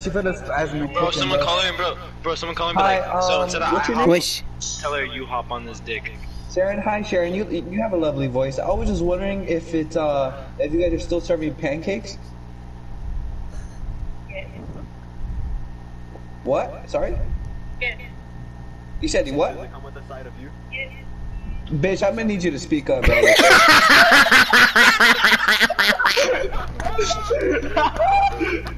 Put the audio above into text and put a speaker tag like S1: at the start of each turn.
S1: She put us as me.
S2: Bro, someone call her, bro. Bro, someone call her. and be
S1: Hi,
S2: Like, so
S1: um,
S2: instead of
S1: what's
S2: I
S1: your name?
S3: Wish.
S2: tell her you hop on this dick.
S1: Sharon, hi Sharon. You you have a lovely voice. I was just wondering if it's uh if you guys are still serving pancakes. What? Sorry? You said what?
S4: I'm with the side of you.
S1: Bitch, I'm gonna need you to speak up, bro.